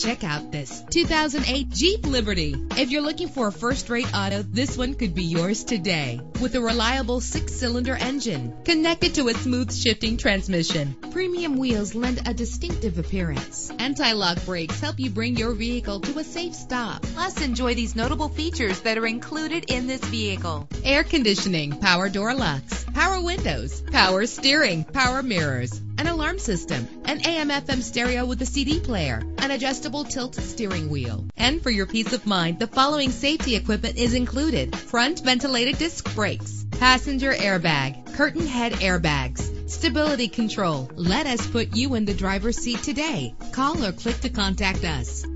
Check out this 2008 Jeep Liberty. If you're looking for a first-rate auto, this one could be yours today. With a reliable six-cylinder engine connected to a smooth shifting transmission, premium wheels lend a distinctive appearance. Anti-lock brakes help you bring your vehicle to a safe stop. Plus, enjoy these notable features that are included in this vehicle: air conditioning, power door locks, power windows, power steering, power mirrors an alarm system, an AM FM stereo with a CD player, an adjustable tilt steering wheel. And for your peace of mind, the following safety equipment is included. Front ventilated disc brakes, passenger airbag, curtain head airbags, stability control. Let us put you in the driver's seat today. Call or click to contact us.